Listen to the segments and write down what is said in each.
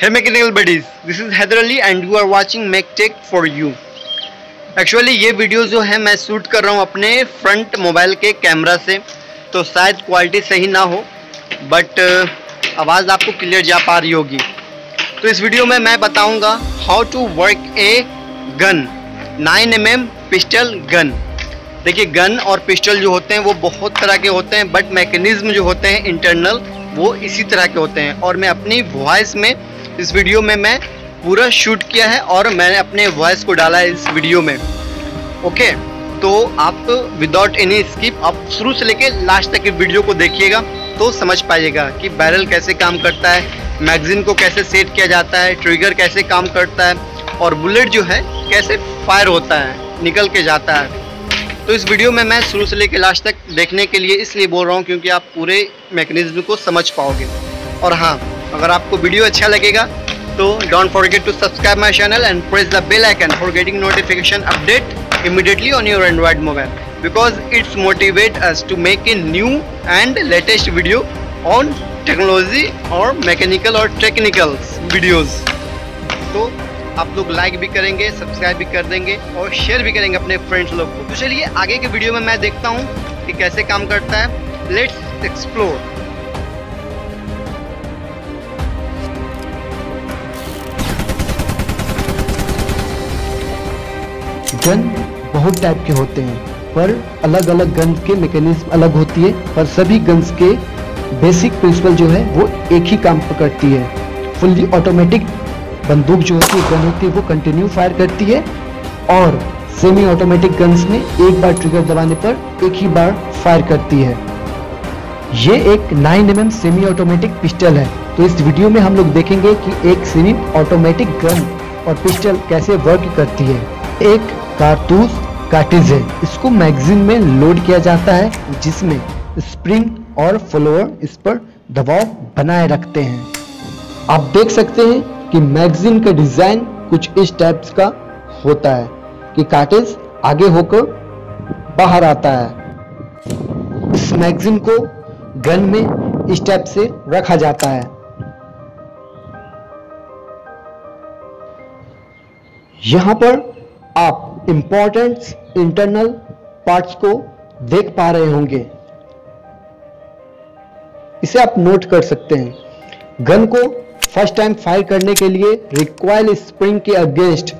Hey mechanical buddies, this is Heather Ali and you are watching MacTech for you. Actually ये video जो है मैं shoot कर रहा हूँ अपने फ्रंट मोबाइल के कैमरा से। तो शायद क्वालिटी सही ना हो बट आवाज़ आपको क्लियर जा पा रही होगी। तो इस वीडियो में मैं बताऊँगा how to work a gun 9 M M pistol gun देखिए गन और पिस्टल जो होते हैं वो बहुत तरह के होते हैं बट मैकेनिज्म जो होते हैं इंटरनल वो इसी तरह के होते हैं। और मैं अपनी वॉइस में इस वीडियो में मैं पूरा शूट किया है और मैंने अपने वॉइस को डाला है इस वीडियो में। ओके तो आप विदाउट एनी स्किप आप शुरू से लेके लास्ट तक वीडियो को देखिएगा तो समझ पाइएगा कि बैरल कैसे काम करता है मैगजीन को कैसे सेट किया जाता है ट्रिगर कैसे काम करता है और बुलेट जो है, कैसे फायर होता है, निकल के जाता है। तो इस वीडियो में मैं शुरू से लेकर लास्ट तक देखने के लिए इसलिए बोल रहा हूँ क्योंकि आप पूरे मैकेनिज्म को समझ पाओगे। और हाँ अगर आपको वीडियो अच्छा लगेगा तो don't forget to subscribe my channel and press the bell icon for getting notification update immediately on your Android mobile because it's motivate us to make a new and latest video on technology और mechanical और technical videos तो आप लोग like भी करेंगे subscribe भी कर देंगे और शेयर भी करेंगे अपने फ्रेंड्स लोग को। तो चलिए, आगे के वीडियो में मैं देखता हूँ कि कैसे काम करता है। लेट्स एक्सप्लोर गन बहुत टाइप के होते हैं, पर अलग अलग गन के मैकेनिज्म अलग होती है, पर सभी गन्स के बेसिक प्रिंसिपल जो है, वो एक ही काम करती है। फुल्ली ऑटोमेटिक बंदूक जो होती है गन होती है, वो कंटिन्यू फायर करती है, और सेमी ऑटोमेटिक गन्स में एक बार ट्रिगर दबाने पर एक ही बार फायर करती है। ये एक 9 एम सेमी ऑटोमेटिक पिस्टल है। तो इस वीडियो में हम लोग देखेंगे कि एक सेमी ऑटोमेटिक गन और पिस्टल कैसे वर्क करती है। एक कारतूस कार्टिज है इसको मैगजीन में लोड किया जाता है, जिसमें स्प्रिंग और फ्लोअर इस पर दबाव बनाए रखते हैं। आप देख सकते हैं कि मैगजीन का डिज़ाइन कुछ इस टाइप्स का होता है, कि कार्टेज आगे होकर बाहर आता है। इस मैगजीन को गन में इस टाइप से रखा जाता है। यहाँ पर आप इंपॉर्टेंट इंटरनल पार्ट्स को देख पा रहे होंगे। इसे आप नोट कर सकते हैं। गन को फ़र्स्ट टाइम फायर करने के लिए रिक्वायल स्प्रिंग के अगेंस्ट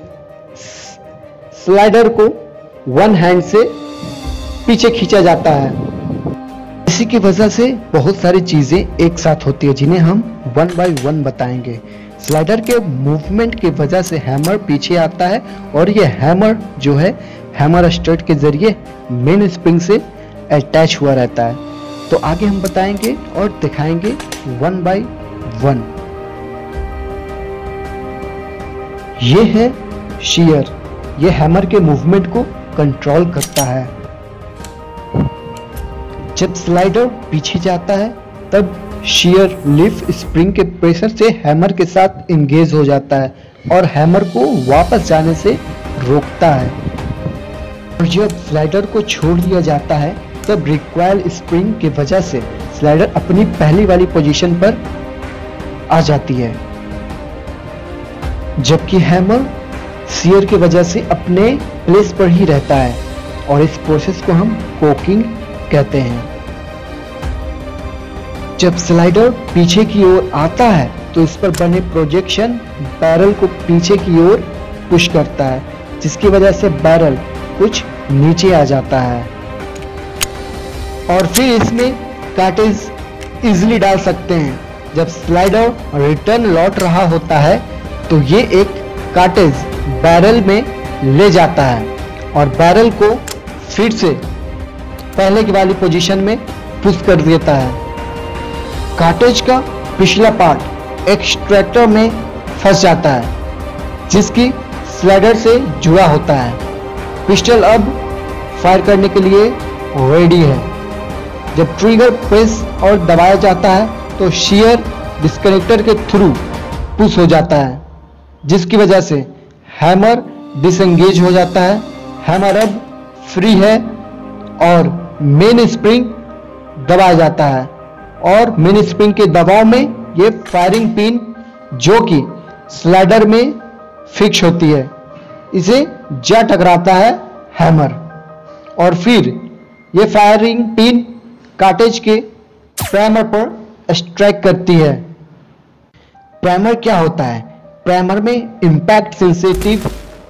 स्लाइडर को वन हैंड से पीछे खींचा जाता है। इसी की वजह से बहुत सारी चीज़ें एक साथ होती है, जिन्हें हम वन बाय वन बताएँगे। स्लाइडर के मूवमेंट की वजह से हैमर पीछे आता है और ये हैमर जो है हैमर स्टर्ट के ज़रिए मेन स्प्रिंग से अटैच हुआ रहता है। तो आगे हम बताएँगे और दिखाएँगे वन बाई वन ये है शेयर ये हैमर के मूवमेंट को कंट्रोल करता है। जब स्लाइडर पीछे जाता है, तब शेयर लिफ्ट स्प्रिंग के प्रेशर से हैमर के साथ इंगेज हो जाता है और हैमर को वापस जाने से रोकता है। और जब स्लाइडर को छोड़ दिया जाता है, तब रिक्वायल स्प्रिंग की वजह से स्लाइडर अपनी पहली वाली पोजीशन पर आ जाती है। जबकि हैमर सीयर की वजह से अपने प्लेस पर ही रहता है और इस प्रोसेस को हम कोकिंग कहते हैं। जब स्लाइडर पीछे की ओर आता है तो इस पर बने प्रोजेक्शन बैरल को पीछे की ओर पुश करता है, जिसकी वजह से बैरल कुछ नीचे आ जाता है। और फिर इसमें काटेज इजिली डाल सकते हैं। जब स्लाइडर रिटर्न लौट रहा होता है तो ये एक काटेज बैरल में ले जाता है और बैरल को फिर से पहले की वाली पोजीशन में पुश कर देता है। काटेज का पिछला पार्ट एक्सट्रैक्टर में फंस जाता है, जिसकी स्लाइडर से जुड़ा होता है। पिस्टल अब फायर करने के लिए रेडी है। जब ट्रिगर प्रेस और दबाया जाता है तो शेयर डिस्कनेक्टर के थ्रू पुश हो जाता है, जिसकी वजह से हैमर डिसंगेज हो जाता है। हैमर अब फ्री है और मेन स्प्रिंग दबाया जाता है। और मेन स्प्रिंग के दबाव में ये फायरिंग पिन जो कि स्लाइडर में फिक्स होती है, इसे जा टकराता है हैमर और फिर ये फायरिंग पिन काटेज के प्राइमर पर स्ट्राइक करती है। प्राइमर क्या होता है? प्राइमर में इंपैक्ट सेंसिटिव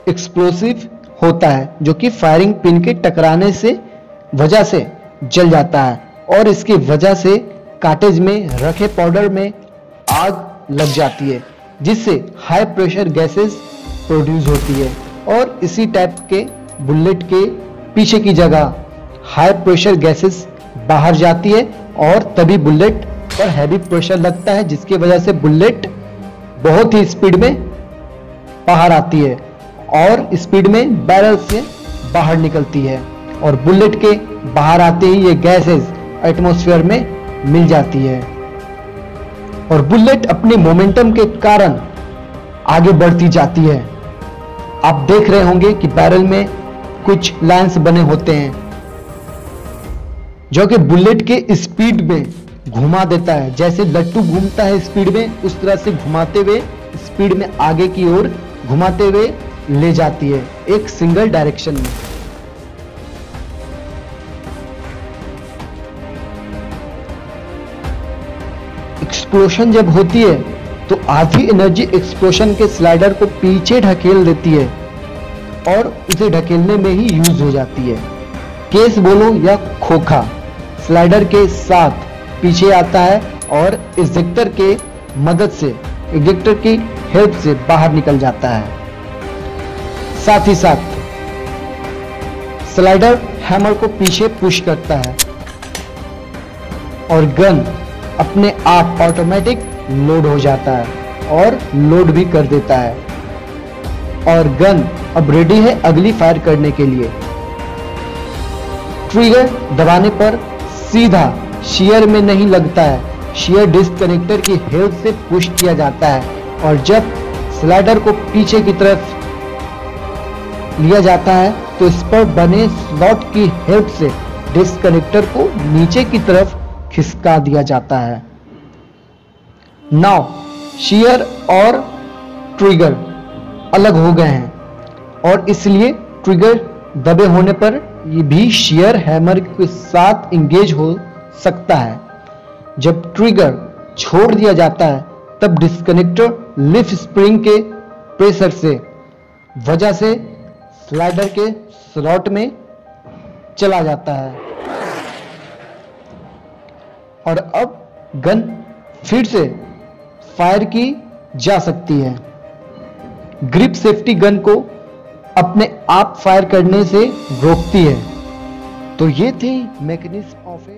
एक्सप्लोसिव होता है, जो कि फायरिंग पिन के टकराने से वजह से जल जाता है और इसकी वजह से काटेज में रखे पाउडर में आग लग जाती है, जिससे हाई प्रेशर गैसेस प्रोड्यूस होती है और इसी टाइप के बुलेट के पीछे की जगह हाई प्रेशर गैसेस बाहर जाती है और तभी बुलेट पर हैवी प्रेशर लगता है, जिसकी वजह से बुलेट बहुत ही स्पीड में बाहर आती है और स्पीड में बैरल से बाहर निकलती है और बुलेट के बाहर आते ही ये गैसेस एटमॉस्फेयर में मिल जाती है। और बुलेट अपने मोमेंटम के कारण आगे बढ़ती जाती है। आप देख रहे होंगे कि बैरल में कुछ लाइंस बने होते हैं, जो कि बुलेट के स्पीड में घुमा देता है। जैसे लट्टू घूमता है स्पीड में, उस तरह से घुमाते हुए स्पीड में आगे की ओर घुमाते हुए ले जाती है, एक सिंगल डायरेक्शन में। एक्सप्लोशन जब होती है तो आधी एनर्जी एक्सप्लोशन के स्लाइडर को पीछे ढकेल देती है और उसे ढकेलने में ही यूज़ हो जाती है। केस बोलो या खोखा स्लाइडर के साथ पीछे आता है और इजेक्टर के मदद से इजेक्टर की हेल्प से बाहर निकल जाता है। साथ ही साथ स्लाइडर हैमर को पीछे पुश करता है और गन अपने आप ऑटोमेटिक लोड हो जाता है और लोड भी कर देता है। और गन अब रेडी है अगली फायर करने के लिए। ट्रिगर दबाने पर सीधा शेयर में नहीं लगता है। शेयर डिस्कनेक्टर की हेल्प से पुश किया जाता है और जब स्लाइडर को पीछे की तरफ़ लिया जाता है तो इस पर बने स्लॉट की हेल्प से डिस्कनेक्टर को नीचे की तरफ़ खिसका दिया जाता है। नाउ शेयर और ट्रिगर अलग हो गए हैं और इसलिए ट्रिगर दबे होने पर ये भी शेयर हैमर के साथ इंगेज हो सकता है। जब ट्रिगर छोड़ दिया जाता है, तब डिस्कनेक्टर लिफ्ट स्प्रिंग के प्रेशर से, वजह से स्लाइडर के स्लॉट में चला जाता है। और अब गन फिर से फायर की जा सकती है। ग्रिप सेफ्टी गन को अपने आप फायर करने से रोकती है। तो ये थी मैकेनिज्म ऑफ़ ए